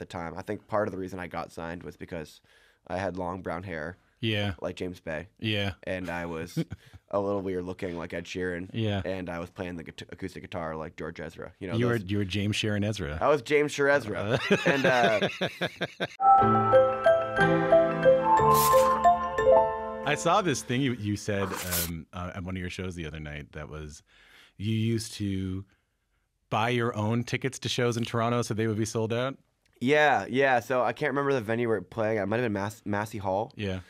the time. I think part of the reason I got signed was because I had long brown hair Yeah. like James Bay, Yeah. and I was a little weird looking like Ed Sheeran. Yeah. and I was playing the guit- acoustic guitar like George Ezra. You know, You were those- you were James Sheeran Ezra. I was James Sher Ezra, and uh, I saw this thing you, you said um, uh, at one of your shows the other night that was you used to buy your own tickets to shows in Toronto so they would be sold out. Yeah, yeah. So I can't remember the venue we were playing. at. It might have been Mass- Massey Hall. Yeah.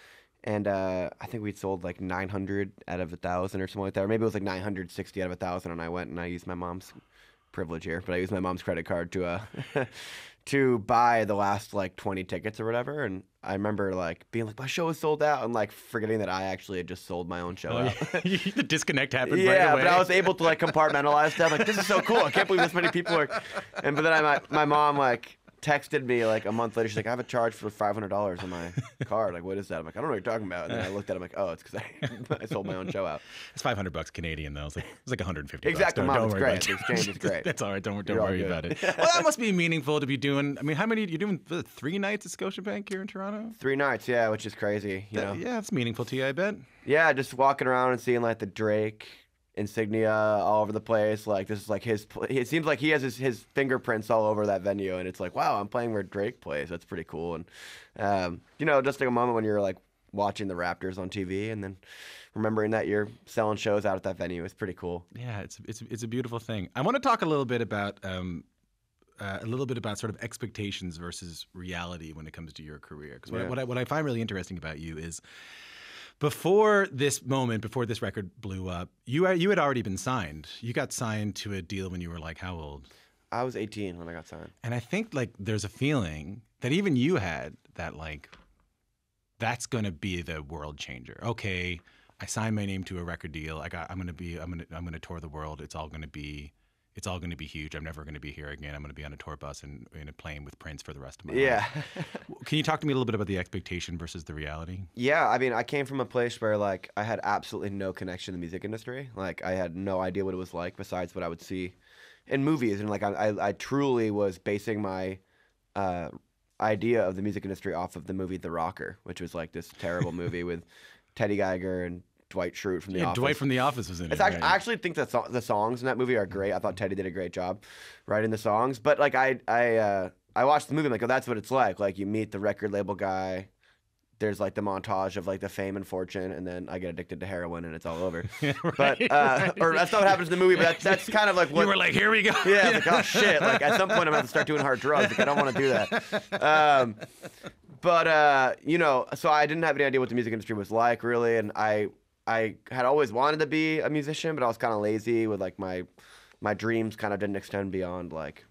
and uh, I think we'd sold like 900 out of a thousand or something like that, or maybe it was like 960 out of a thousand. And I went and I used my mom's privilege here, but I used my mom's credit card to uh to buy the last like 20 tickets or whatever. And I remember like being like, my show is sold out, and like forgetting that I actually had just sold my own show Oh, yeah. the disconnect happened Yeah, right but I was able to like compartmentalize stuff. Like this is so cool. I can't believe this many people are. And but then I, my my mom like texted me like a month later. She's like, I have a charge for five hundred dollars on my card. Like, what is that? I'm like, I don't know what you're talking about. And then I looked at it. I'm like, oh, it's because I, I sold my own show out. It's 500 bucks Canadian though. It's like it's like 150. Exact bucks. Don't, it's worry great. about The exchange is great. That's all right. Don't don't You're worry about it. Well, that must be meaningful to be doing. I mean, how many you're doing? Three nights at Scotiabank here in Toronto. Three nights, yeah, which is crazy. You know, Yeah, it's meaningful to you, I bet. yeah, just walking around and seeing like the Drake insignia all over the place. Like this is like his. It seems like he has his, his fingerprints all over that venue, and it's like, wow, I'm playing where Drake plays. That's pretty cool. And um, you know, just like a moment when you're like watching the Raptors on TV, and then remembering that you're selling shows out at that venue is pretty cool. Yeah, it's it's it's a beautiful thing. I want to talk a little bit about um, uh, a little bit about sort of expectations versus reality when it comes to your career. Because what, Yeah. what, I, what I find really interesting about you is before this moment, before this record blew up, you uh, you had already been signed. You got signed to a deal when you were like how old? I was 18 when I got signed. And I think like there's a feeling that even you had that like that's going to be the world changer. Okay, I signed my name to a record deal. I got I'm going to be I'm going to I'm going to tour the world. It's all going to be it's all going to be huge. I'm never going to be here again. I'm going to be on a tour bus and in a plane with Prince for the rest of my Yeah. life. Yeah. Can you talk to me a little bit about the expectation versus the reality? Yeah, I mean, I came from a place where like I had absolutely no connection to the music industry. Like I had no idea what it was like besides what I would see in movies, and like I, I, I truly was basing my uh, idea of the music industry off of the movie The Rocker, which was like this terrible movie with Teddy Geiger and Dwight Schrute from The Yeah, Office. Dwight from The Office was in it. It's act- right? I actually think that so- the songs in that movie are great. I thought Teddy did a great job writing the songs. But like I I uh, I watched the movie, I'm like, oh, that's what it's like. Like you meet the record label guy. There's like the montage of like the fame and fortune, and then I get addicted to heroin, and it's all over. But uh, or that's not what happens in the movie. But that's that's kind of like what you were like, here we go. yeah, like, oh shit. Like at some point, I'm gonna have to start doing hard drugs. Like I don't want to do that. Um, but uh, you know, so I didn't have any idea what the music industry was like really, and I I had always wanted to be a musician, but I was kind of lazy with like my my dreams kind of didn't extend beyond like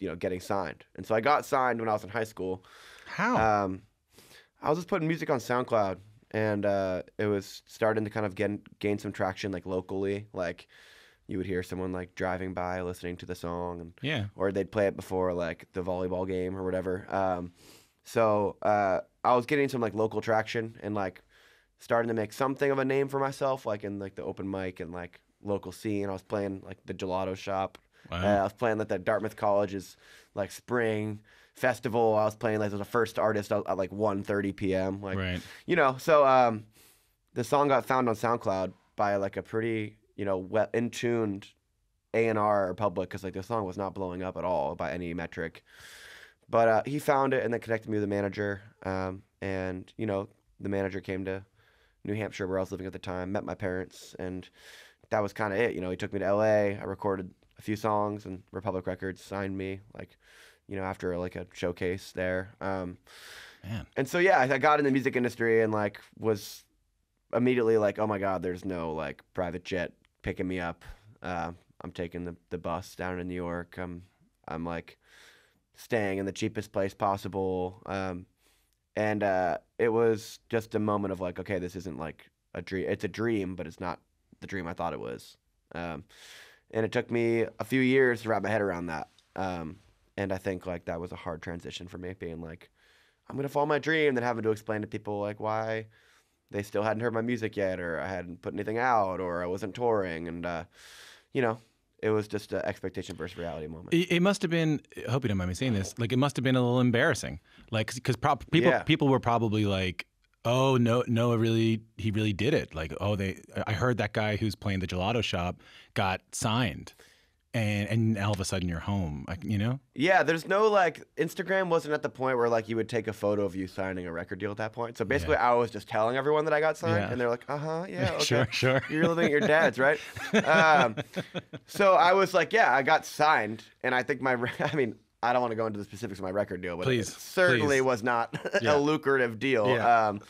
you know getting signed, and so I got signed when I was in high school. How? Um, I was just putting music on SoundCloud, and uh, it was starting to kind of get, gain some traction, like locally. Like you would hear someone like driving by listening to the song, and yeah. or they'd play it before like the volleyball game or whatever. Um, so uh, I was getting some like local traction and like starting to make something of a name for myself, like in like the open mic and like local scene. I was playing like the gelato shop. Wow. Uh, I was playing like the Dartmouth College's like spring festival. I was playing like as a first artist at, at like 1.30 p.m. Like right. you know, so um, the song got found on SoundCloud by like a pretty, you know, well in tuned A and R public because like the song was not blowing up at all by any metric. But uh, he found it and then connected me with the manager. Um, and you know, the manager came to New Hampshire where I was living at the time, met my parents, and that was kind of it. You know, he took me to L.A. I recorded a few songs, and Republic Records signed me like, you know, after like a showcase there. Um, Man. and so yeah, I got in the music industry and like was immediately like, oh my god, there's no like private jet picking me up. Uh, I'm taking the, the bus down to New York. I'm I'm like staying in the cheapest place possible. Um, and uh, it was just a moment of like, okay, this isn't like a dream. It's a dream, but it's not the dream I thought it was. Um, and it took me a few years to wrap my head around that. Um, and I think like that was a hard transition for me, being like, I'm gonna follow my dream, then having to explain to people like why they still hadn't heard my music yet, or I hadn't put anything out, or I wasn't touring, and uh, you know, it was just an expectation versus reality moment. It, it must have been. I hope you don't mind me saying this. Like, it must have been a little embarrassing. Like, because prob- people Yeah. people were probably like, "Oh no, Noah really he really did it." Like, "Oh, they I heard that guy who's playing the gelato shop got signed." And and all of a sudden you're home, like you know. Yeah, there's no like Instagram wasn't at the point where like you would take a photo of you signing a record deal at that point. So basically, I was just telling everyone that I got signed, Yeah. and they're like, "Uh huh, yeah, okay. Sure, sure. You're living at your dad's, right?" um, so I was like, "Yeah, I got signed," and I think my, re- I mean, I don't want to go into the specifics of my record deal, but Please, it certainly please. was not Yeah. a lucrative deal. Yeah. Um,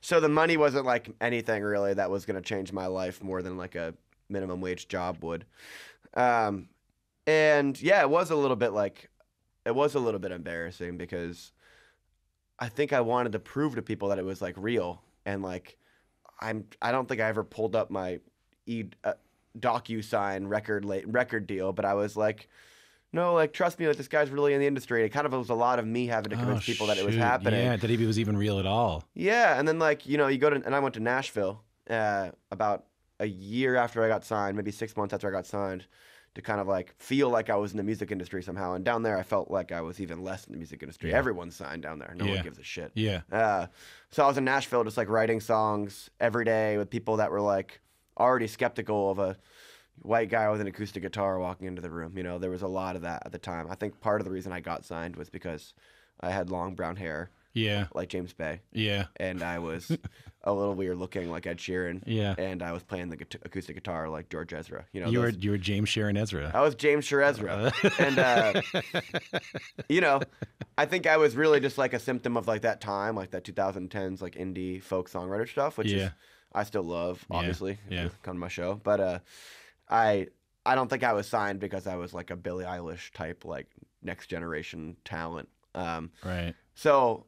so the money wasn't like anything really that was going to change my life more than like a minimum wage job would. Um, and yeah, it was a little bit like, it was a little bit embarrassing because I think I wanted to prove to people that it was like real and like, I'm I don't think I ever pulled up my e uh, DocuSign record late record deal, but I was like, no, like trust me, like this guy's really in the industry. And It kind of was a lot of me having to convince Oh, people that it was shoot. happening. Yeah, that he was even real at all. Yeah, and then like you know you go to and I went to Nashville uh, about a year after I got signed, maybe six months after I got signed, to kind of like feel like I was in the music industry somehow. And down there, I felt like I was even less in the music industry. Yeah. Everyone's signed down there. No Yeah. one gives a shit. Yeah. Uh, so I was in Nashville, just like writing songs every day with people that were like already skeptical of a white guy with an acoustic guitar walking into the room. You know, there was a lot of that at the time. I think part of the reason I got signed was because I had long brown hair Yeah. like James Bay Yeah. and I was a little weird looking like Ed Sheeran. Yeah. And I was playing the guit- acoustic guitar like George Ezra. You know, You were you were James Sheeran Ezra. I was James Sher Ezra. and, uh, you know, I think I was really just like a symptom of like that time, like that 2010s like indie folk songwriter stuff, which Yeah. is I still love, obviously. if yeah. Come to my show. But uh, I I don't think I was signed because I was like a Billie Eilish type, like next generation talent. Um, Right. so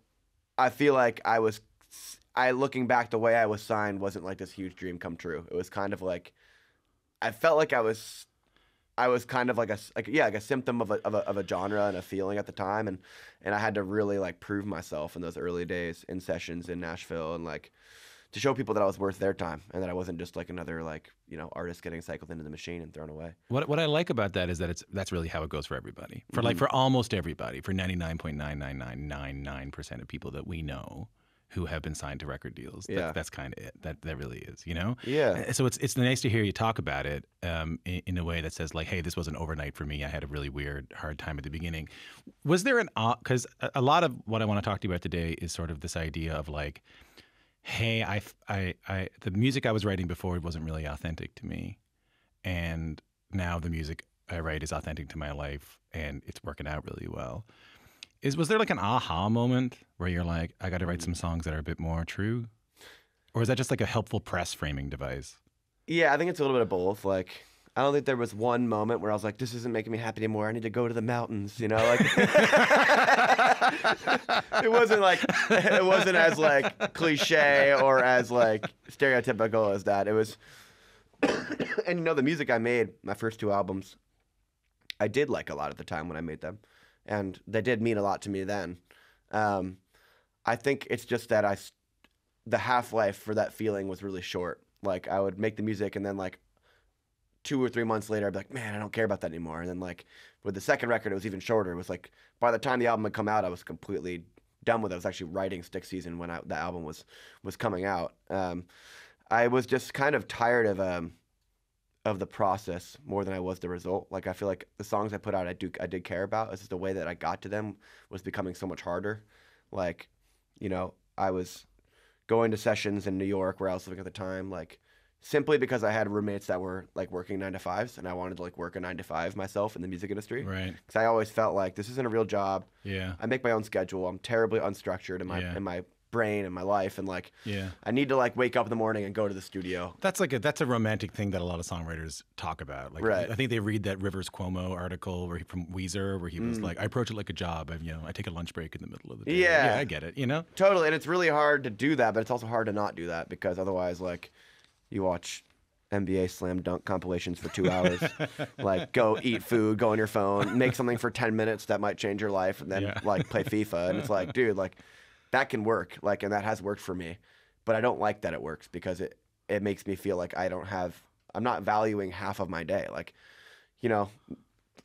I feel like I was, I looking back, the way I was signed wasn't like this huge dream come true. It was kind of like, I felt like I was, I was kind of like a like yeah, like a symptom of a, of a of a genre and a feeling at the time, and and I had to really like prove myself in those early days in sessions in Nashville and like to show people that I was worth their time and that I wasn't just like another like you know artist getting cycled into the machine and thrown away. What what I like about that is that it's that's really how it goes for everybody. For like for almost everybody, for ninety nine point nine nine nine nine nine percent of people that we know who have been signed to record deals. Yeah. That, that's kind of it. That that really is. You know. Yeah. Uh, So it's it's nice to hear you talk about it um, in, in a way that says like, hey, this wasn't overnight for me. I had a really weird, hard time at the beginning. Was there an because a, a lot of what I want to talk to you about today is sort of this idea of like, hey, I I I the music I was writing before wasn't really authentic to me, and now the music I write is authentic to my life and it's working out really well. Is was there like an aha moment where you're like, I got to write some mm. songs that are a bit more true, or is that just like a helpful press framing device? Yeah, I think it's a little bit of both. Like, I don't think there was one moment where I was like, "This isn't making me happy anymore. I need to go to the mountains." You know, like it wasn't like it wasn't as like cliche or as like stereotypical as that. It was, and you know, the music I made, my first two albums, I did like a lot at the time when I made them, and they did mean a lot to me then. Um, I think it's just that I, the half life for that feeling was really short. Like I would make the music and then like two or three months later, I'd be like, man, I don't care about that anymore. And then like with the second record, it was even shorter. It was like by the time the album had come out, I was completely done with it. I was actually writing Stick Season when I, the album was was coming out. Um, I was just kind of tired of um of the process more than I was the result. Like I feel like the songs I put out, I do I did care about. It's just the way that I got to them was becoming so much harder. Like, you know, I was going to sessions in New York where I was living at the time, like simply because I had roommates that were like working nine to fives, and I wanted to like work a nine to five myself in the music industry. Right. Because I always felt like this isn't a real job. Yeah. I make my own schedule. I'm terribly unstructured in my Yeah. in my brain and my life, and like Yeah. I need to like wake up in the morning and go to the studio. That's like a that's a romantic thing that a lot of songwriters talk about. Like Right. I think they read that Rivers Cuomo article where he, from Weezer where he was like, I approach it like a job. I you know I take a lunch break in the middle of the day. Mm. Yeah. yeah, I get it. You know. Totally, and it's really hard to do that, but it's also hard to not do that because otherwise, like, you watch NBA slam dunk compilations for two hours, like go eat food, go on your phone, make something for ten minutes that might change your life, and then Yeah. like play FIFA, and it's like, dude, like that can work, like, and that has worked for me, but I don't like that it works because it it makes me feel like I don't have, I'm not valuing half of my day, like. you know,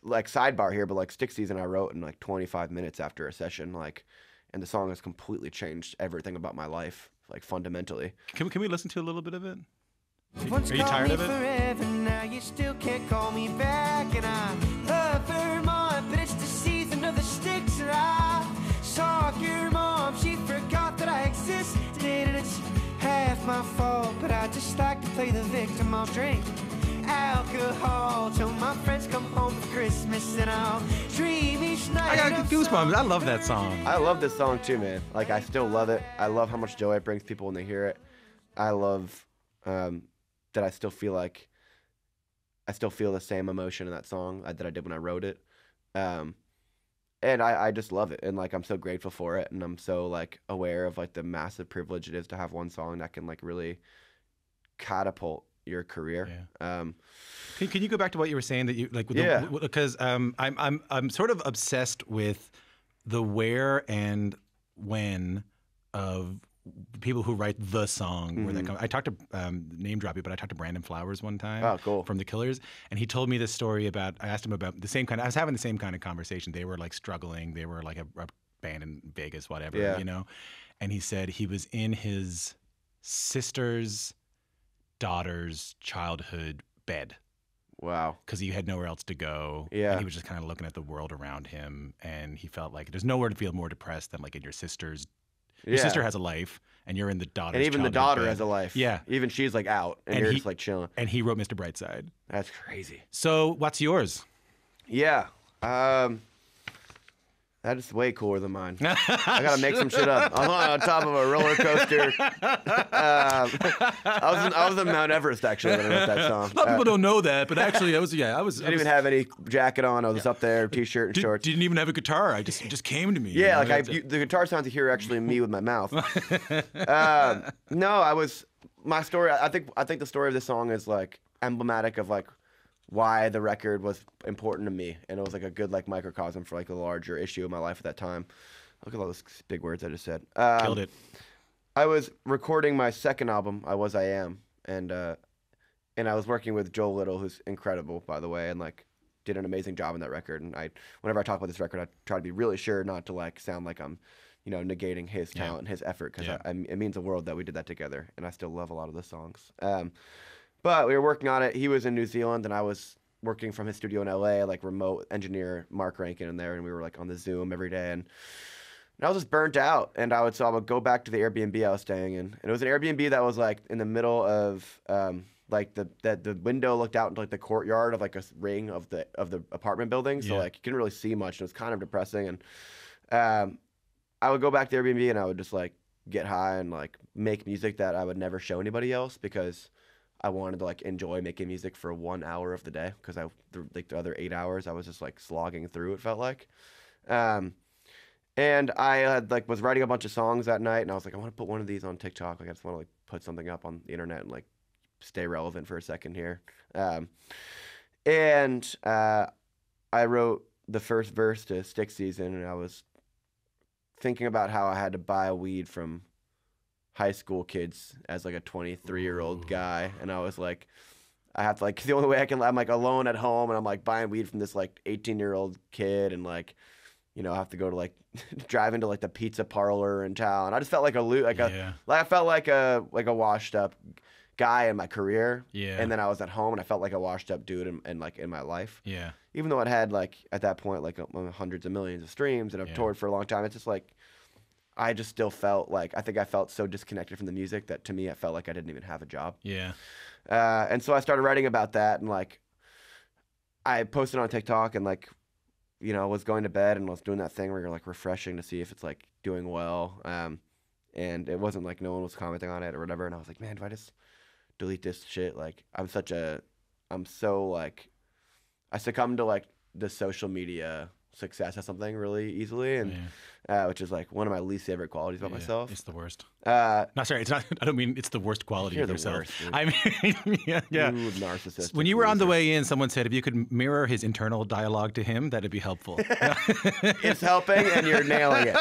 like sidebar here, but like Stick Season, I wrote in like 25 minutes after a session, like, and the song has completely changed everything about my life, like fundamentally. Can we, can we listen to a little bit of it? Once Are you called tired me of it? Forever, now you still can't call me back, and I love Vermont, but it's the season of the sticks, and I saw your mom. She forgot that I existed, and it's half my fault, but I just like to play the victim. I'll drink alcohol till my friends come home for Christmas, and I'll dream each night. I got goosebumps. I love that song. I love this song too, man. Like I still love it. I love how much joy it brings people when they hear it. I love um, that I still feel like I still feel the same emotion in that song uh, that I did when I wrote it. Um, and I, I just love it and like I'm so grateful for it and I'm so like aware of like the massive privilege it is to have one song that can like really catapult your career. Um, Can, can you go back to what you were saying that you like? with Yeah. Because um, I'm I'm I'm sort of obsessed with the where and when of people who write the song. Where that Mhm. come, I talked to um, name drop you, but I talked to Brandon Flowers one time. Oh, cool. From the Killers, and he told me this story about. I asked him about the same kind. I was having the same kind of conversation. They were like struggling. They were like a, a band in Vegas, whatever, Yeah. you know. And he said he was in his sister's daughter's childhood bed wow. because he had nowhere else to go. Yeah. And he was just kind of looking at the world around him. And he felt like there's nowhere to feel more depressed than like in your sister's. Your Yeah. sister has a life, and you're in the daughter's. and even the daughter has a life. Yeah. Even she's like out and, And you're he- just like chilling. And he wrote Mr. Brightside. That's crazy. So what's yours? Yeah. Um, that is way cooler than mine. I gotta make some shit up. I'm on top of a roller coaster. Um, I was in, I was in Mount Everest actually when I wrote that song. A lot of Uh, people don't know that, but actually, I was yeah, I was. I didn't even have any jacket on. I was up there, t-shirt and Did, shorts. didn't even have a guitar. I just it just came to me. you yeah, know? like I, you, the guitar sounds you hear actually me with my mouth. um, no, I was my story. I think I think the story of this song is like emblematic of like why the record was important to me, and it was like a good like microcosm for like a larger issue of my life at that time. Look at all those big words I just said. Um, killed it. I was recording my second album, I Was I Am, and uh, and I was working with Joel Little, who's incredible, by the way, and like did an amazing job on that record. And I, whenever I talk about this record, I try to be really sure not to like sound like I'm, you know, negating his Yeah. talent and his effort because Yeah. it means the world that we did that together, and I still love a lot of the songs. Um, but we were working on it. He was in New Zealand, and I was working from his studio in LA, like remote engineer Mark Rankin in there, and we were like on the Zoom every day and. And I was just burnt out, and I would so I would go back to the Airbnb I was staying in, and it was an Airbnb that was like in the middle of um, like the that the window looked out into like the courtyard of like a ring of the of the apartment building, so Yeah. like you couldn't really see much, and it was kind of depressing. And um, I would go back to Airbnb, and I would just like get high and like make music that I would never show anybody else because I wanted to like enjoy making music for one hour of the day because I the, like the other eight hours I was just like slogging through. It felt like. Um, and I had like was writing a bunch of songs that night, and I was like, I want to put one of these on TikTok. Like, I just want to like put something up on the internet and like stay relevant for a second here. Um, and uh, I wrote the first verse to Stick Season, and I was thinking about how I had to buy weed from high school kids as like a 23 year old guy, and I was like. I have to like the only way I can. I'm like alone at home, and I'm like buying weed from this like 18 year old kid, and like, you know, I have to go to like drive into like the pizza parlor in town. I just felt like a lo- like a like I felt like a like a washed up guy in my career, yeah, and then I was at home and I felt like a washed up dude in, in like in my life. yeah, Even though it had like at that point like hundreds of millions of streams and I've Yeah. toured for a long time, it's just like I just still felt like I think I felt so disconnected from the music that to me it felt like I didn't even have a job. yeah. Uh, and so I started writing about that, and like, I posted on TikTok, and like, you know, I was going to bed and was doing that thing where you're like refreshing to see if it's like doing well. Um, and it wasn't like no one was commenting on it or whatever. And I was like, man, do I just delete this shit? Like, I'm such a, I'm so like, I succumb to like the social media success of something really easily, and yeah. uh, which is like one of my least favorite qualities about Yeah, myself. It's the worst. Uh, No, sorry, it's not. I don't mean it's the worst quality of the yourself. worst. I mean, yeah, yeah. Ooh, narcissistic. When you were on the way in, someone said if you could mirror his internal dialogue to him, that'd be helpful. it's helping, and you're nailing it.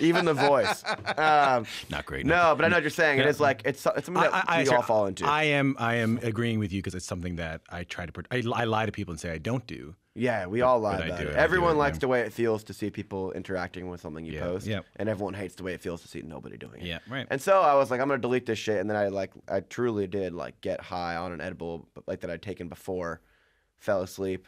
Even the voice. Um, Not great. no, but I know what you're saying. It Yeah. is like it's, it's something that we sure, all fall into. I am. I am agreeing with you because it's something that I try to. put- I, I lie to people and say I don't do. Yeah, we all lie but about it. Everyone likes the way it feels to see people interacting with something you Yeah, post, yeah. and everyone hates the way it feels to see nobody doing it. Yeah, right. And so I was like, I'm gonna delete this shit, and then I like, I truly did like get high on an edible, like that I'd taken before, fell asleep,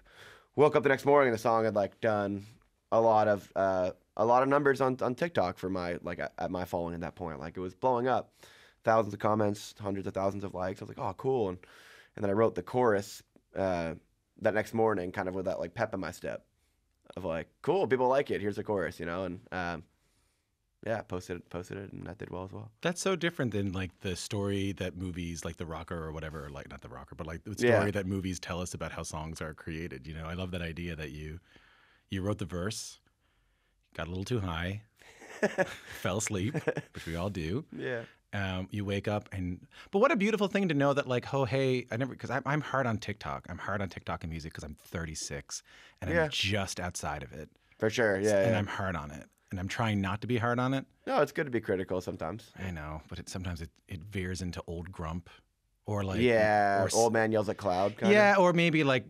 woke up the next morning, and the song had like done a lot of uh, a lot of numbers on on TikTok for my like at, at my following at that point. Like it was blowing up, thousands of comments, hundreds of thousands of likes. I was like, oh, cool, and and then I wrote the chorus uh, that next morning, kind of with that like pep in my step, of like, cool, people like it. Here's the chorus, you know, and um, yeah, posted it, posted it, and that did well as well. That's so different than like the story that movies like The Rocker or whatever, like not The Rocker, but like the Yeah. story that movies tell us about how songs are created. You know, I love that idea that you you wrote the verse, got a little too high, fell asleep, which we all do. Yeah. Um, you wake up and, but what a beautiful thing to know that like, oh hey, I never because I'm, I'm hard on TikTok. I'm hard on TikTok and music because I'm 36 and Yeah. I'm just outside of it, For sure. Yeah. and yeah. I'm hard on it, and I'm trying not to be hard on it. No, it's good to be critical sometimes. I know, but it sometimes it, it veers into old grump, or like yeah. or, Old man yells at cloud. Kinda. yeah, or maybe like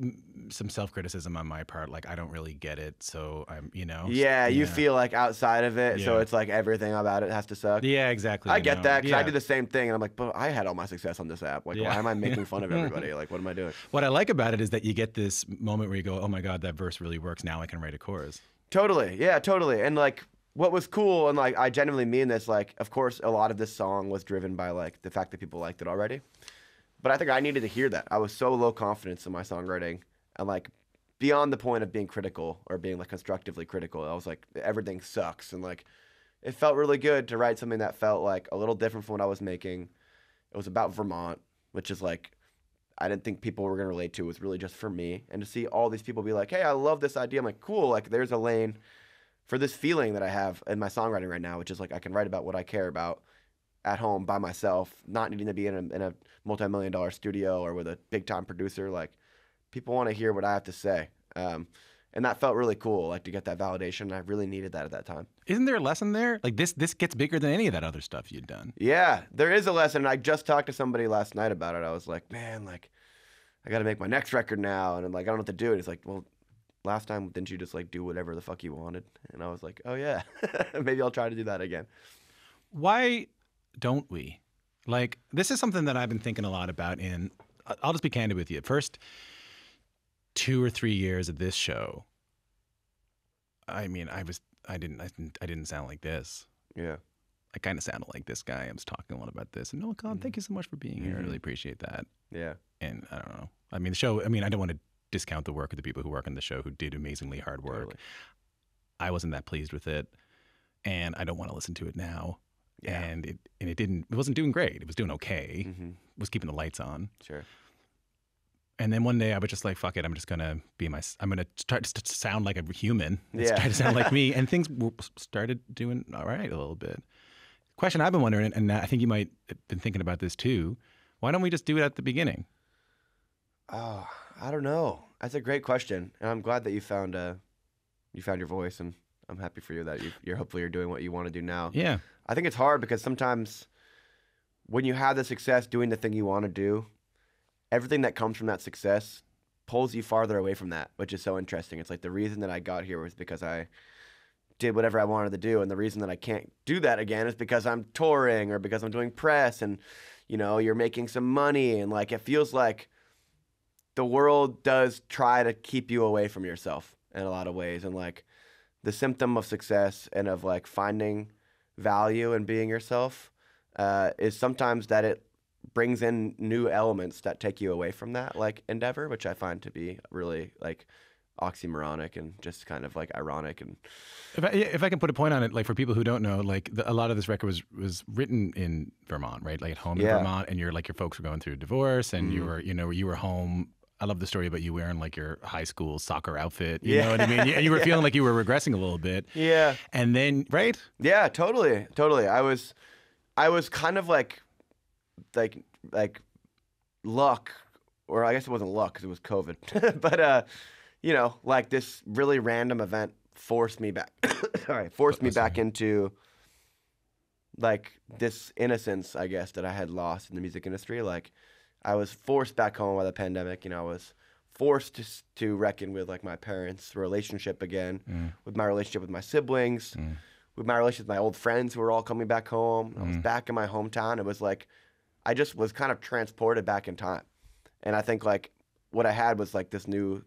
some self criticism on my part. Like I don't really get it, so I'm you know. Yeah. You feel like outside of it, so it's like everything about it has to suck. Yeah, exactly. I you get know. that 'cause I Yeah. do the same thing, and I'm like, but I had all my success on this app. Like, Yeah. why am I making fun of everybody? Like, what am I doing? What I like about it is that you get this moment where you go, "Oh my god, that verse really works. Now I can write a chorus." Totally. Yeah, totally. And like what was cool and like I genuinely mean this, like of course a lot of this song was driven by like the fact that people liked it already. But I think I needed to hear that. I was so low confidence in my songwriting and like beyond the point of being critical or being like constructively critical. I was like everything sucks and like it felt really good to write something that felt like a little different from what I was making. It was about Vermont, which is like I didn't think people were gonna relate to. It was really just for me. And to see all these people be like, "Hey, I love this idea." I'm like, "Cool!" Like, there's a lane for this feeling that I have in my songwriting right now, which is like I can write about what I care about at home by myself, not needing to be in a, in a multi-million dollar studio or with a big time producer. Like, people want to hear what I have to say, um, and that felt really cool. Like to get that validation. I really needed that at that time. Isn't there a lesson there? Like this, this gets bigger than any of that other stuff you'd done. Yeah, there is a lesson. And I just talked to somebody last night about it. I was like, man, like, I got to make my next record now. And I'm like, I don't know what to do. And he's like, well, last time, didn't you just like do whatever the fuck you wanted? And I was like, oh, yeah, maybe I'll try to do that again. Why don't we? Like, this is something that I've been thinking a lot about. In, I'll just be candid with you. First two or three years of this show, I mean, I was, I didn't, I didn't, I didn't sound like this. Yeah. I kind of sounded like this guy. I was talking a lot about this. And oh, no, Colin, thank mm-hmm. you so much for being here. I really mm-hmm. appreciate that. Yeah. And I don't know. I mean, the show. I mean, I don't want to discount the work of the people who work on the show who did amazingly hard work. Totally. I wasn't that pleased with it, and I don't want to listen to it now. Yeah. And it and it didn't. It wasn't doing great. It was doing okay. hmm It was keeping the lights on. Sure. And then one day I was just like, "Fuck it! I'm just gonna be my. I'm gonna start to sound like a human. Yeah. Try to sound like me." And things started doing all right a little bit. Question I've been wondering, and I think you might have been thinking about this too. Why don't we just do it at the beginning? Oh, I don't know. That's a great question. And I'm glad that you found uh, you found your voice. And I'm happy for you that you, you're hopefully you're doing what you want to do now. Yeah. I think it's hard because sometimes when you have the success doing the thing you want to do, everything that comes from that success pulls you farther away from that, which is so interesting. It's like the reason that I got here was because I did whatever I wanted to do, and the reason that I can't do that again is because I'm touring or because I'm doing press, and you know, you're making some money, and like it feels like the world does try to keep you away from yourself in a lot of ways, and like the symptom of success and of like finding value in being yourself uh, is sometimes that it brings in new elements that take you away from that like endeavor, which I find to be really like oxymoronic and just kind of like ironic and If I, if I can put a point on it, like for people who don't know, like the, a lot of this record was was written in Vermont, right? Like at home in Vermont, and you're like your folks were going through a divorce, and you were you know you were home I love the story about you wearing like your high school soccer outfit. You Yeah. know what I mean? And you were Yeah. feeling like you were regressing a little bit. Yeah. And then, right? Yeah, totally, totally. I was, I was kind of like, like, like, luck, or I guess it wasn't luck because it was COVID, but uh, you know, like this really random event forced me back. sorry, forced me Oh, back into like this innocence, I guess, that I had lost in the music industry. Like, I was forced back home by the pandemic. You know, I was forced to to reckon with like my parents' relationship again, Mm. with my relationship with my siblings Mm. with my relationship with my old friends who were all coming back home. I was Mm. back in my hometown. It was like I just was kind of transported back in time. And I think like what I had was like this new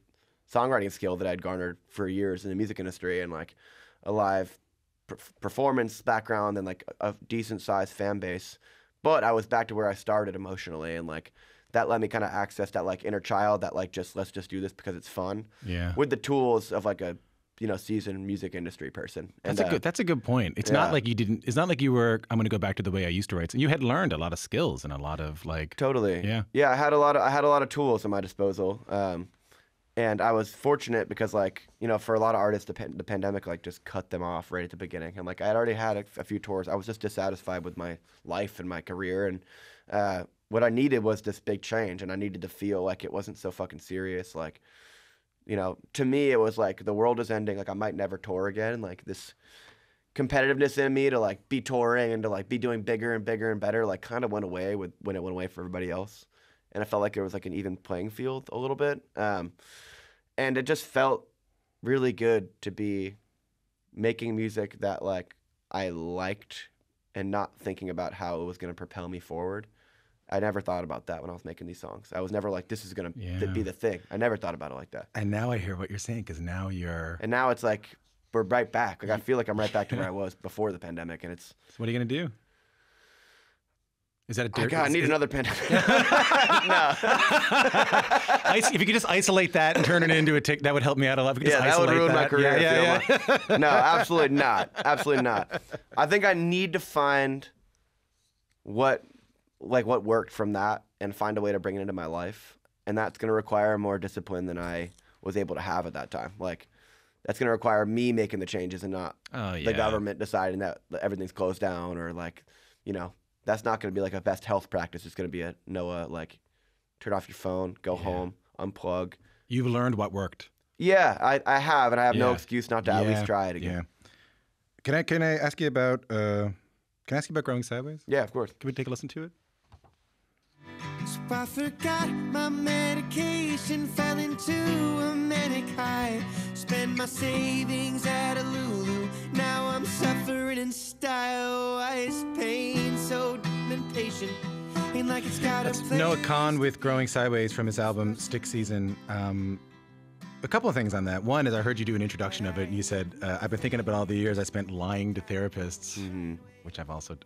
songwriting skill that I'd garnered for years in the music industry and like a live per- performance background and like a, a decent sized fan base. But I was back to where I started emotionally and like that let me kind of access that like inner child that like just let's just do this because it's fun Yeah. with the tools of like a you know seasoned music industry person. That's a uh, good. That's a good point. It's yeah. not like you didn't. It's not like you were. I'm going to go back to the way I used to write. So you had learned a lot of skills and a lot of like. Totally. Yeah. Yeah, I had a lot of I had a lot of tools at my disposal. Um, and I was fortunate because like, you know, for a lot of artists the, pan- the pandemic like just cut them off right at the beginning. And like I had already had a, a few tours. I was just dissatisfied with my life and my career. And uh, what I needed was this big change and I needed to feel like it wasn't so fucking serious. Like you know, to me it was like the world is ending. Like I might never tour again. Like this competitiveness in me to like be touring and to like be doing bigger and bigger and better like kind of went away with when it went away for everybody else. And i felt like it was like an even playing field a little bit. Um, and it just felt really good to be making music that like i liked and not thinking about how it was going to propel me forward i never thought about that when i was making these songs i was never like this is going to Yeah. be the thing i never thought about it like that And now I hear what you're saying because now you're. and now it's like we're right back like i feel like i'm right back to where i was before the pandemic and it's So what are you going to do? Is that a Oh dirt? God, I need another pen. no. If you could just isolate that and turn it into a tick, that would help me out a lot. Yeah, that would ruin my career. Yeah, yeah, yeah. no, absolutely not. Absolutely not. I think I need to find what, like, what worked from that, and find a way to bring it into my life, and that's going to require more discipline than I was able to have at that time. Like, that's going to require me making the changes and not Oh yeah. the government deciding that everything's closed down or like, you know, that's not going to be like a best health practice. It's going to be a Noah like, turn off your phone, go Yeah. home, unplug. You've learned what worked. Yeah, I, I have, and I have no excuse not to at least try it again. Yeah. Can I can I ask you about uh, can I ask you about growing sideways? Yeah, of course. Can we take a listen to it? So I forgot my medication, fell into a manic high. Spent my savings at a Lulu. Now I'm suffering in style. Why is pain so damn impatient? Ain't like it's got a That's place. Noah Kahan with Growing Sideways from his album Stick Season. Um, a couple of things on that. One is I heard you do an introduction of it, and you said, uh, I've been thinking about all the years I spent lying to therapists, Mm-hmm. which I've also,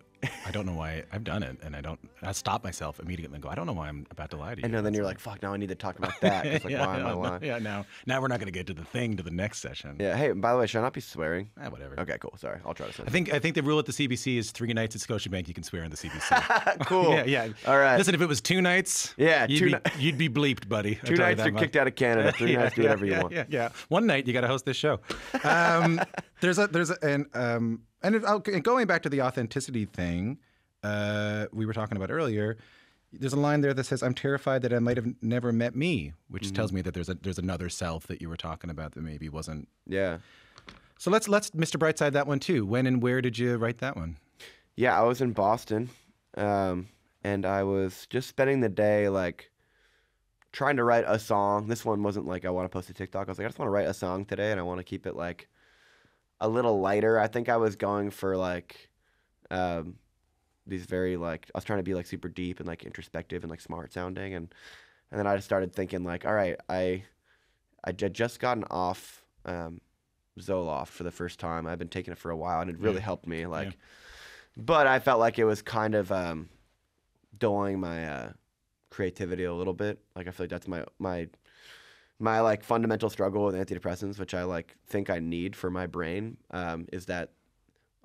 I don't know why I've done it, and I don't, I stop myself immediately and go, I don't know why I'm about to lie to you. I know. Then That's you're like, fuck. Now I need to talk about that. It's like, yeah, why am I no, lying? Yeah, now, now we're not going to get to the thing to the next session. Yeah. Hey, by the way, should I not be swearing? Ah, whatever. Okay, cool. Sorry, I'll try to. I think I think the rule at the CBC is three nights at Scotiabank you can swear in the CBC. cool. yeah, yeah. All right. Listen, if it was two nights, Yeah, you'd, two be, ni- you'd be bleeped, buddy. Two you nights you're much. kicked out of Canada. Three Yeah, nights, do yeah, whatever you want. Yeah, yeah. One night you got to host this show. Um, there's a there's a, and um and it, going back to the authenticity thing, uh, we were talking about earlier. There's a line there that says, "I'm terrified that I might have never met me," which Mm-hmm. tells me that there's a there's another self that you were talking about that maybe wasn't. Yeah. So let's let's Mr. Brightside that one too. When and where did you write that one? Yeah, I was in Boston, um, and I was just spending the day like trying to write a song. This one wasn't like I want to post a TikTok. I was like, I just want to write a song today, and I want to keep it like a little lighter. I think I was going for like um, these very like I was trying to be like super deep and like introspective and like smart sounding, and and then I just started thinking like, all right, I I had just gotten off um, Zoloft for the first time. I've been taking it for a while, and it really Yeah. helped me. Like, but I felt like it was kind of um, dulling my uh, creativity a little bit. Like I feel like that's my my my like fundamental struggle with antidepressants, which I like think I need for my brain, um, is that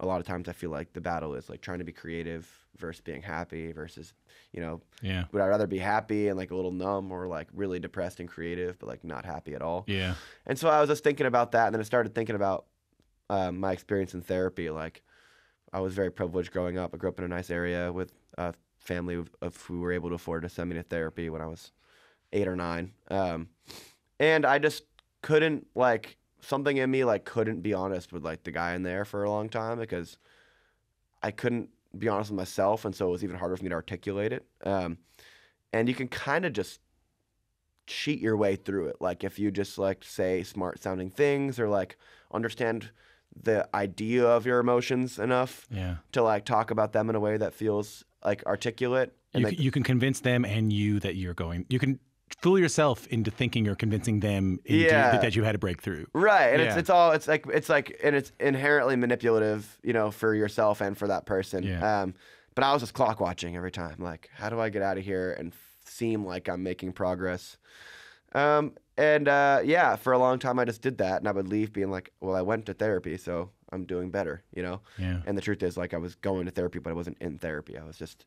a lot of times I feel like the battle is like trying to be creative versus being happy versus, you know, Yeah. would I rather be happy and like a little numb or like really depressed and creative but like not happy at all? Yeah. And so I was just thinking about that, and then I started thinking about um, my experience in therapy. Like, I was very privileged growing up. I grew up in a nice area with a family of, of who were able to afford to send me to therapy when I was eight or nine. Um, and I just couldn't like something in me like couldn't be honest with like the guy in there for a long time because I couldn't be honest with myself, and so it was even harder for me to articulate it. Um, and you can kind of just cheat your way through it. Like if you just like say smart sounding things or like understand the idea of your emotions enough Yeah. to like talk about them in a way that feels like articulate. And You, like, you can convince them and you that you're going. You can fool yourself into thinking you're convincing them into, Yeah. that you had a breakthrough. right, and it's Yeah. it's all it's like it's like and it's inherently manipulative, you know, for yourself and for that person. Yeah. Um, but I was just clock watching every time. Like, how do I get out of here and seem like I'm making progress? Um, and uh, yeah, for a long time I just did that, and I would leave being like, "Well, I went to therapy, so I'm doing better," you know. Yeah. And the truth is, like, I was going to therapy, but I wasn't in therapy. I was just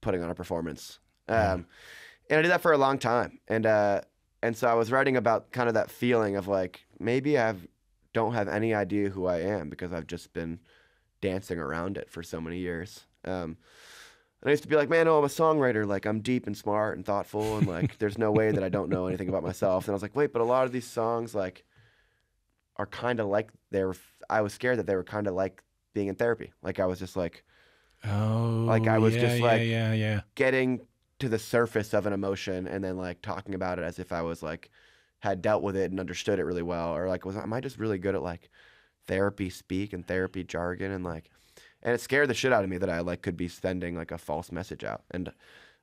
putting on a performance. Yeah. And I did that for a long time. And uh, and so I was writing about kind of that feeling of like maybe I have, don't have any idea who I am because I've just been dancing around it for so many years. Um, and I used to be like, man, oh, I'm a songwriter. Like, I'm deep and smart and thoughtful, and like, there's no way that I don't know anything about myself. And I was like, wait, but a lot of these songs like are kind of like they were. I was scared that they were kind of like being in therapy. Like, I was just like Oh. Like, I was yeah, just yeah, like- Yeah. Yeah. getting to the surface of an emotion and then like talking about it as if I was like had dealt with it and understood it really well, or like was am I just really good at like therapy speak and therapy jargon? And like and it scared the shit out of me that I like could be sending like a false message out. And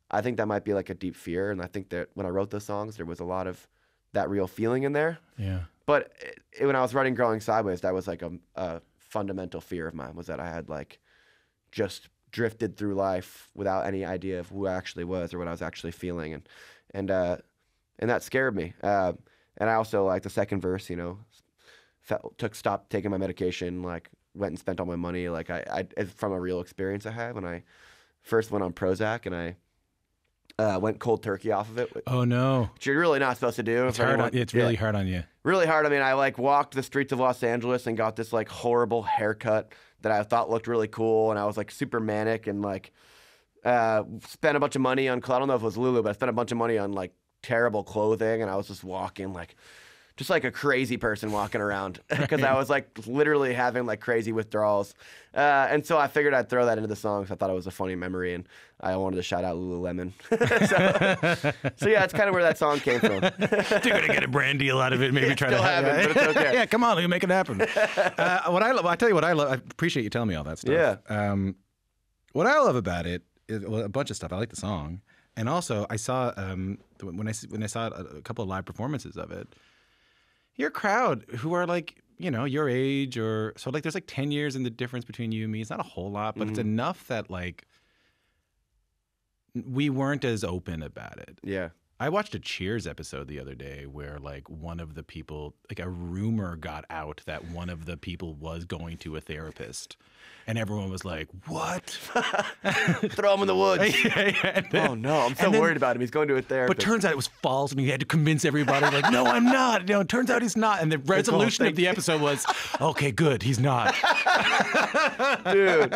I think that might be like a deep fear. And I think that when I wrote those songs there was a lot of that real feeling in there. Yeah. but it, when I was writing Growing Sideways, that was like a, a fundamental fear of mine was that I had like just drifted through life without any idea of who I actually was or what I was actually feeling, and and uh, and that scared me. Uh, and I also like the second verse, you know, felt, took stopped taking my medication, like went and spent all my money, like I, I from a real experience I had when I first went on Prozac and I. Uh, went cold turkey off of it, Oh no. you're really not supposed to do. It's hard. On, it's yeah really hard on you. really hard. I mean, I like walked the streets of Los Angeles and got this like horrible haircut that I thought looked really cool, and I was like super manic and like uh, spent a bunch of money on. I don't know if it was Lulu, but I spent a bunch of money on like terrible clothing, and I was just walking like. Just like a crazy person walking around because I was like literally having like crazy withdrawals. Uh, and so I figured I'd throw that into the songs. I thought it was a funny memory and I wanted to shout out Lululemon. so, so yeah, that's kind of where that song came from. You're gonna get a brand deal out of it. Maybe Yeah, try to but it's okay. yeah, come on, let me make it happen. uh, what I love, I tell you what I love. I appreciate you telling me all that stuff. Yeah. Um, what I love about it is well, a bunch of stuff. I like the song, and also I saw um, when I when I saw a, a couple of live performances of it. Your crowd, who are like you know your age or so, like there's like ten years in the difference between you and me. It's not a whole lot, but it's Mhm. enough that like we weren't as open about it. yeah. I watched a Cheers episode the other day where like one of the people, like a rumor got out that one of the people was going to a therapist, and everyone was like, "What?" Throw him in the woods. Yeah, yeah, then- Oh no, I'm so then- worried about him. He's going to a But turns out it was false, and he had to convince everybody, like, "No, I'm not." You know, it turns out he's not. And the resolution of the episode was, "Okay, good, he's not." dude,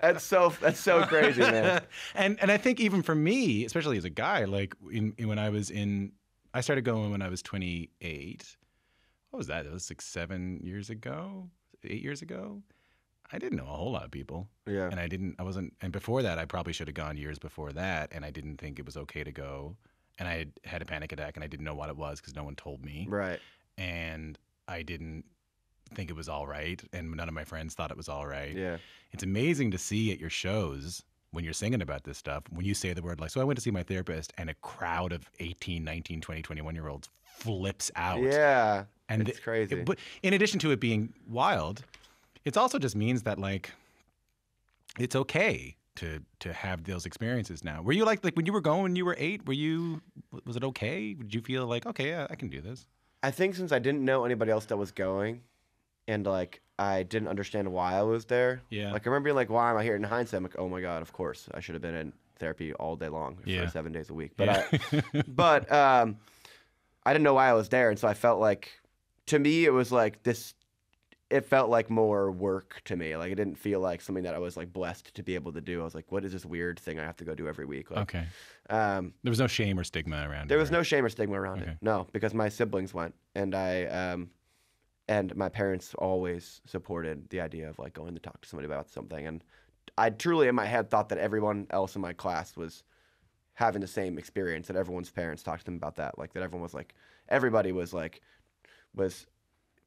that's so that's so crazy, man. and and I think even for me, especially as a guy, like in, in when I was in, I started going when I was 28. What was that? That was like seven years ago, eight years ago. I didn't know a whole lot of people, Yeah, and I didn't. I wasn't. And before that, I probably should have gone years before that, and I didn't think it was okay to go. And I had had a panic attack, and I didn't know what it was because no one told me, right. and I didn't think it was all right, and none of my friends thought it was all right Yeah, it's amazing to see at your shows when you're singing about this stuff when you say the word like so i went to see my therapist and a crowd of 18 19 20 21 year olds flips out yeah. and it's the- crazy. but in addition to it being wild it also just means that like it's okay to to have those experiences now were you like like when you were going when you were eight were you was it okay did you feel like okay yeah i can do this I think since I didn't know anybody else that was going, and like I didn't understand why I was there. Yeah. Like I remember being like, why am I here? In hindsight, I'm like, oh my god, of course I should have been in therapy all day long for Yeah. seven days a week. But Yeah. I, but um, I didn't know why I was there, and so I felt like, to me, it was like this. It felt like more work to me. Like it didn't feel like something that I was like blessed to be able to do. I was like, what is this weird thing I have to go do every week? Like, okay. um, There was no shame or stigma around it. there it. was right? no shame or stigma around Okay. it. No, because my siblings went, and I, um, and my parents always supported the idea of like going to talk to somebody about something. And I truly, in my head, thought that everyone else in my class was having the same experience. That everyone's parents talked to them about that. Like that everyone was like, everybody was like, was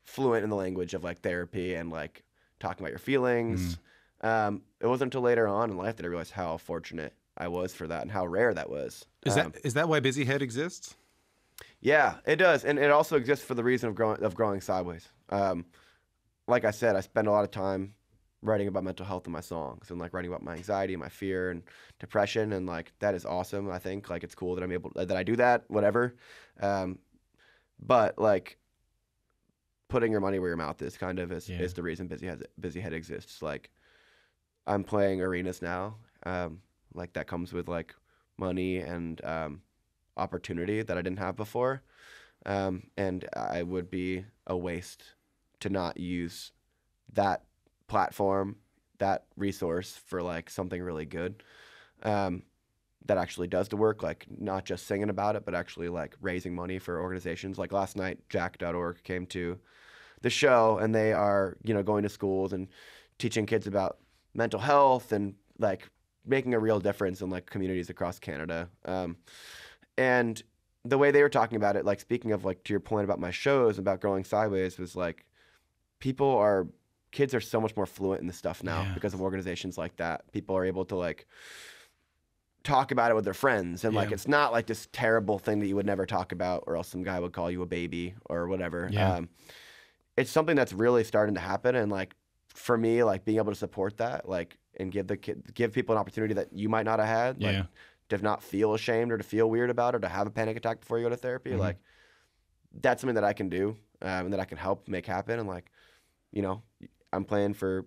fluent in the language of like therapy and like talking about your feelings. Um, it wasn't until later on in life that I realized how fortunate I was for that and how rare that was. Is Um, that is that why Busy Head exists? yeah, it does, and it also exists for the reason of growing of growing sideways. Um, like I said, I spend a lot of time writing about mental health in my songs and like writing about my anxiety, and my fear, and depression, and like that is awesome. I think like it's cool that I'm able that I do that, whatever. Um, but like putting your money where your mouth is kind of is, Yeah. is the reason Busyhead busy head exists. Like I'm playing arenas now. Um, like that comes with like money and um, opportunity that I didn't have before. Um, and I would be a waste to not use that platform, that resource for like something really good um, that actually does the work, like not just singing about it, but actually like raising money for organizations. Like last night, Jack.org came to the show and they are, you know, going to schools and teaching kids about mental health and like making a real difference in like communities across Canada. Um, and the way they were talking about it, like speaking of like to your point about my shows about growing sideways, was like people are kids are so much more fluent in this stuff now Yeah. because of organizations like that. People are able to like talk about it with their friends and like it's not like this terrible thing that you would never talk about or else some guy would call you a baby or whatever. Yeah. Um, it's something that's really starting to happen and like for me like being able to support that like and give the kid give people an opportunity that you might not have had like Yeah. to not feel ashamed or to feel weird about or to have a panic attack before you go to therapy Mhm. like that's something that i can do um, and that i can help make happen and like you know i'm playing for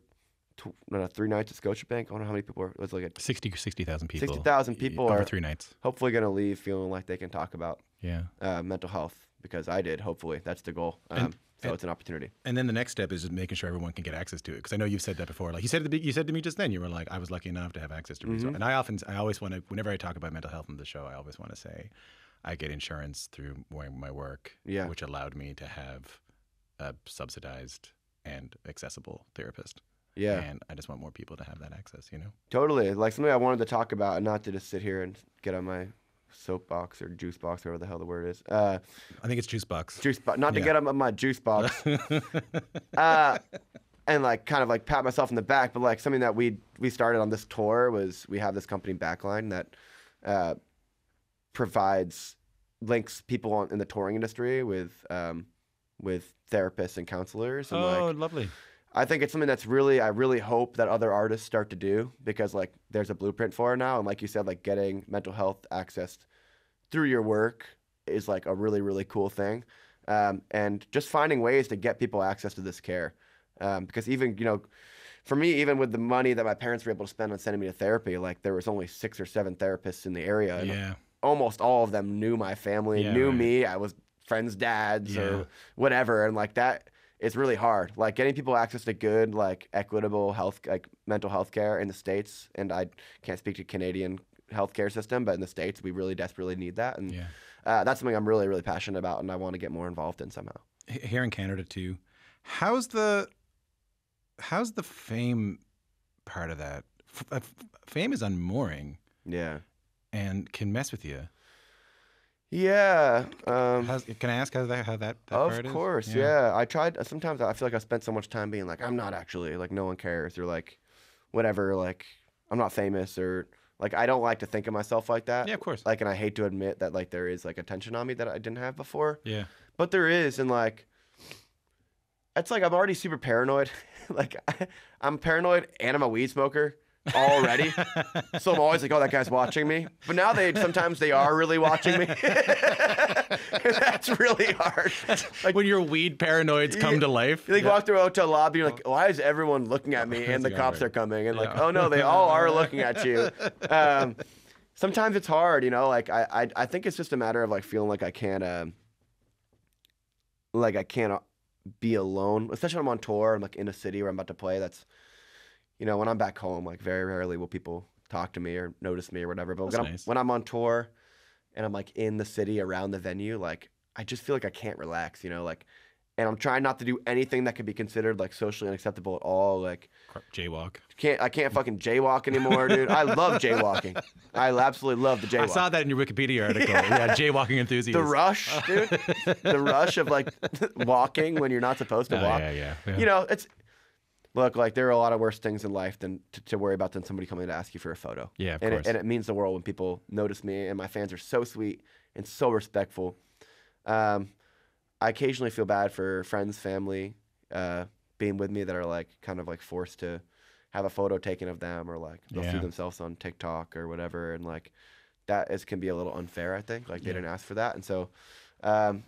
tw- no, three nights at scotiabank i don't know how many people are it was like a, 60 60,000 people. 60,000 people over are- three nights. hopefully going to leave feeling like they can talk about Yeah. uh, mental health because i did hopefully that's the goal um, so and- it's an opportunity And then the next step is just making sure everyone can get access to it. Because I know you've said that before. Like you said, the, you said to me just then, you were like, I was lucky enough to have access to Mm-hmm. resources. And I often, I always want to, whenever I talk about mental health on the show, I always want to say, I get insurance through my my work, Yeah. which allowed me to have a subsidized and accessible therapist. yeah And I just want more people to have that access. You know. Totally. Like something I wanted to talk about and not to just sit here and get on my soapbox or juice box, whatever the hell the word is. Uh, I think it's juice box. juice box, not to Yeah. get on my juice box. uh, and like kind of like pat myself in the back, but like something that we we started on this tour was we have this company Backline that uh, provides links people on, in the touring industry with um, with therapists and counselors and like oh, lovely. I think it's something that's really I really hope that other artists start to do because like there's a blueprint for it now and like you said like getting mental health access through your work is like a really really cool thing um, and just finding ways to get people access to this care um, because even you know for me even with the money that my parents were able to spend on sending me to therapy like there was only six or seven therapists in the area and Yeah. almost all of them knew my family, Yeah, knew right. me. I was friends' dads Yeah. or whatever, and like that is really hard. Like getting people access to good, like equitable health, like mental health care in the states. And I can't speak to Canadian healthcare system, but in the states, we really desperately need that, and Yeah. uh, that's something I'm really, really passionate about, and I want to get more involved in somehow. Here in Canada too. How's the how's the fame part of that? F- uh, f- fame is unmooring Yeah. and can mess with you. Yeah. Um, How's, can I ask how that how that, that of course, yeah. I tried. Sometimes I feel like I spent so much time being like, I'm not actually like, no one cares, or like, whatever. Like, I'm not famous, or like, I don't like to think of myself like that. Yeah, of course. Like, and I hate to admit that like there is like attention on me that I didn't have before, Yeah. but there is, and like, it's like I'm already super paranoid. like, I, I'm paranoid, and I'm a weed smoker. Already. so I'm always like, oh, that guy's watching me. But now they sometimes they are really watching me. That's really hard. Like when your weed paranoids come to life. you like walk through a hotel lobby, you're like, why is everyone looking at me? And the cops are coming, and like, oh no, they all are looking at you. Um, sometimes it's hard, you know. Like I, I, I think it's just a matter of like feeling like I can't, um, like I can't uh, be alone, especially when I'm on tour. I'm like in a city where I'm about to play. That's, you know, when I'm back home, like very rarely will people talk to me or notice me or whatever. But when, I'm, when I'm on tour, and I'm like in the city around the venue, like I just feel like I can't relax, you know, like. And I'm trying not to do anything that could be considered like socially unacceptable at all. Like Jaywalk. can't I can't fucking jaywalk anymore, dude. I love jaywalking. I absolutely love the jaywalk. I saw that in your Wikipedia article. yeah, jaywalking enthusiast. the rush, dude. the rush of like walking when you're not supposed to Oh, walk. yeah, yeah, yeah. You know, it's look like there are a lot of worse things in life than to, to worry about than somebody coming to ask you for a photo. Yeah, of and course. It, and it means the world when people notice me, and my fans are so sweet and so respectful. Um, I occasionally feel bad for friends, family, uh, being with me that are like kind of like forced to have a photo taken of them, or like they'll see themselves on TikTok or whatever, and like that is can be a little unfair. I think like they Yeah. didn't ask for that, and so. Um,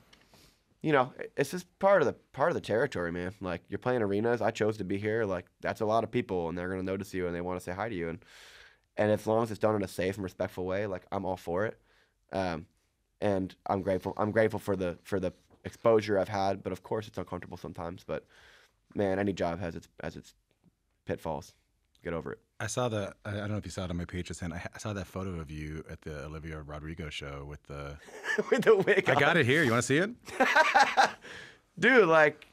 you know, it's just part of the part of the territory, man. Like you're playing arenas. I chose to be here. Like that's a lot of people, and they're gonna notice you, and they want to say hi to you. And and as long as it's done in a safe and respectful way, like I'm all for it. Um, and I'm grateful. I'm grateful for the for the exposure I've had. But of course, it's uncomfortable sometimes. But man, any job has its has its pitfalls. Get over it. I saw the. I don't know if you saw it on my then. I, I saw that photo of you at the Olivia Rodrigo show with the. With the wig. I on. got it here. You want to see it? dude. Like,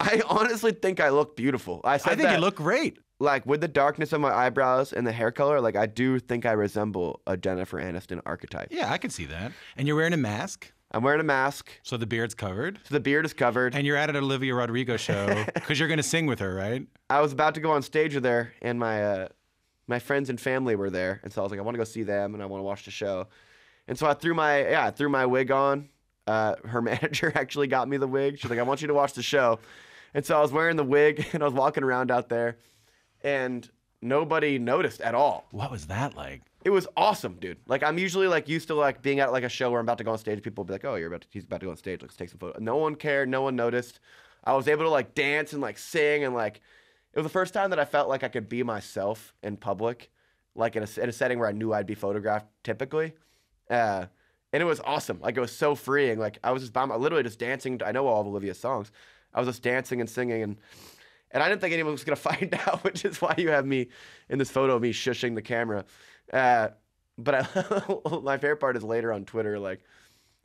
I honestly think I look beautiful. I said I think that. you look great. like with the darkness of my eyebrows and the hair color, like I do think I resemble a Jennifer Aniston archetype. Yeah, I could see that. And you're wearing a mask, I'm wearing a mask, so the beard's covered. so the beard is covered. And you're at an Olivia Rodrigo show because you're going to sing with her, right? I was about to go on stage with her, and my uh, my friends and family were there, and so I was like, I want to go see them, and I want to watch the show. And so I threw my yeah, I threw my wig on. Uh, her manager actually got me the wig. She's like, I want you to watch the show. And so I was wearing the wig, and I was walking around out there, and nobody noticed at all. What was that like? It was awesome, dude. Like I'm usually like used to like being at like a show where I'm about to go on stage. People will be like, "Oh, you're about to, he's about to go on stage. Let's take some photos." No one cared. No one noticed. I was able to like dance and like sing and like it was the first time that I felt like I could be myself in public, like in a, in a setting where I knew I'd be photographed typically. Uh, and it was awesome. Like it was so freeing. Like I was just by my, literally just dancing. I know all of Olivia's songs. I was just dancing and singing and and I didn't think anyone was gonna find out, which is why you have me in this photo of me shushing the camera. Uh, but I, my favorite part is later on Twitter, like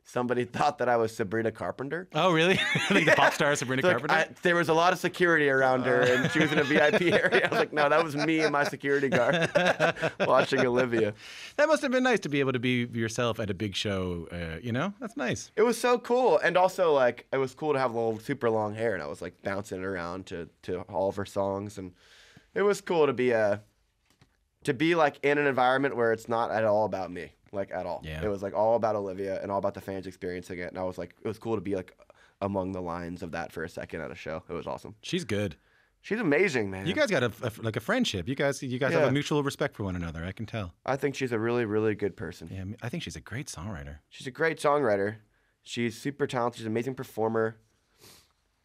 somebody thought that I was Sabrina Carpenter. Oh, really? like the pop star Sabrina So, like, Carpenter? I- there was a lot of security around her, and she was in a VIP area. I was like, no, that was me and my security guard watching Olivia. that must have been nice to be able to be yourself at a big show. Uh, you know, that's nice. It was so cool, and also like it was cool to have little super long hair, and I was like bouncing around to to all of her songs, and it was cool to be uh to be like in an environment where it's not at all about me, like at all. Yeah. It was like all about Olivia and all about the fans experiencing it, and I was like, it was cool to be like among the lines of that for a second at a show. It was awesome. She's good. She's amazing, man. You guys got a, a- like a friendship. You guys, you guys have a mutual respect for one another. I can tell. I think she's a really, really good person. Yeah, I think she's a great songwriter. She's a great songwriter. She's super talented. She's an amazing performer,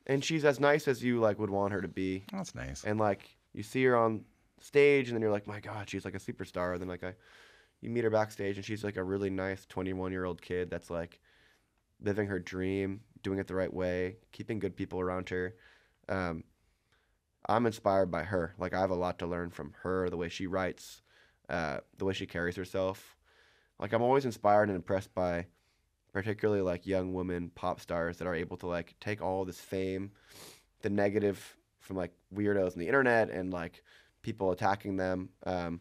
and she's as nice as you like would want her to be. That's nice. and like you see her on stage and then you're like my god she's like a superstar. And then like I, you meet her backstage and she's like a really nice 21 year old kid that's like living her dream doing it the right way keeping good people around her. Um, i'm inspired by her. Like i have a lot to learn from her the way she writes uh, the way she carries herself. Like i'm always inspired and impressed by particularly like young women pop stars that are able to like take all this fame the negative from like weirdos on the internet and like people attacking them um,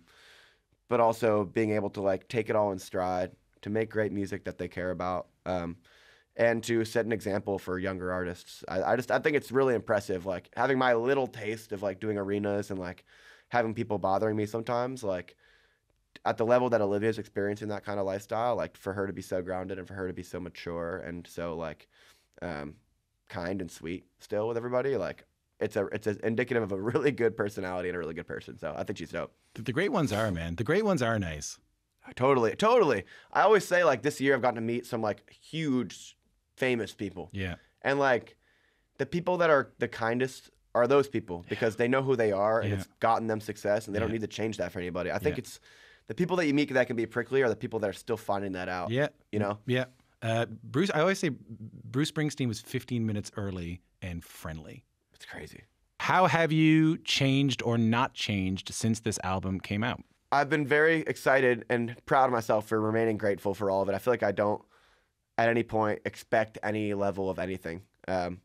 but also being able to like take it all in stride to make great music that they care about um, and to set an example for younger artists. I, I just i think it's really impressive like having my little taste of like doing arenas and like having people bothering me sometimes like at the level that olivia's experiencing that kind of lifestyle like for her to be so grounded and for her to be so mature and so like um, kind and sweet still with everybody like it's a it's a indicative of a really good personality and a really good person. So I think she's dope. The, great ones are, man. The great ones are nice. Totally, totally. I always say like this year I've gotten to meet some like huge, famous people, Yeah. and like the people that are the kindest are those people because they know who they are and Yeah. it's gotten them success and they don't need to change that for anybody. I think Yeah. it's the people that you meet that can be prickly are the people that are still finding that out. Yeah. You know? Yeah. Uh, Bruce, I always say Bruce Springsteen was 15 minutes early and friendly. It's crazy. How have you changed or not changed since this album came out? I've been very excited and proud of myself for remaining grateful for all of it. I feel like I don't at any point expect any level of anything. Um,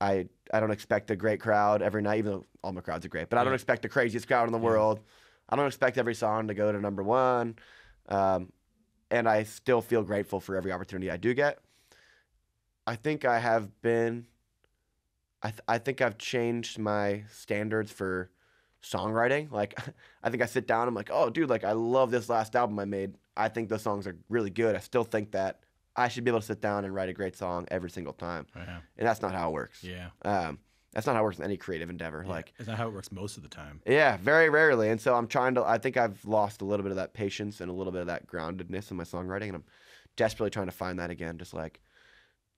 I I don't expect a great crowd every night, even though all my crowds are great. But I don't Yeah. expect the craziest crowd in the world. I don't expect every song to go to number one. Um, and I still feel grateful for every opportunity I do get. I think I have been. I th- I think I've changed my standards for songwriting. Like, I think I sit down, I'm like, oh, dude, like I love this last album I made. I think those songs are really good. I still think that I should be able to sit down and write a great song every single time, Yeah. and that's not how it works. Yeah. Um, that's not how it works in any creative endeavor. Like, Is that how it works most of the time? yeah, very rarely. And so I'm trying to. I think I've lost a little bit of that patience and a little bit of that groundedness in my songwriting, and I'm desperately trying to find that again. Just like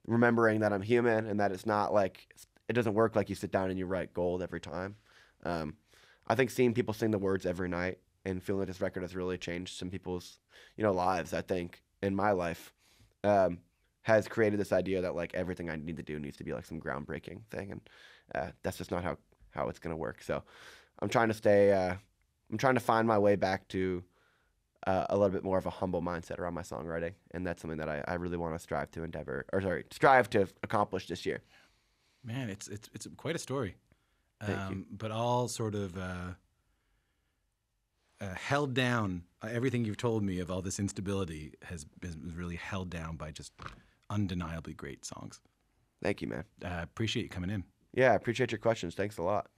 remembering that I'm human and that it's not like it doesn't work like you sit down and you write gold every time. Um, I think seeing people sing the words every night and feeling that this record has really changed some people's, you know, lives. I think in my life, um, has created this idea that like everything I need to do needs to be like some groundbreaking thing, and uh, that's just not how how it's gonna work. So I'm trying to stay. Uh, I'm trying to find my way back to uh, a little bit more of a humble mindset around my songwriting, and that's something that I, I really want to strive to endeavor, or sorry, strive to accomplish this year. Man, it's it's it's quite a story. Thank you. um, But all sort of uh, uh, held down. Uh, everything you've told me of all this instability has been really held down by just undeniably great songs. Thank you, man. Uh, appreciate you coming in. Yeah, I appreciate your questions. Thanks a lot.